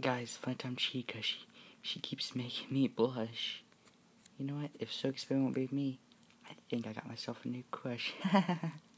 Guys, Funtime Chica, she, she keeps making me blush. You know what? If Soak won't be me, I think I got myself a new crush.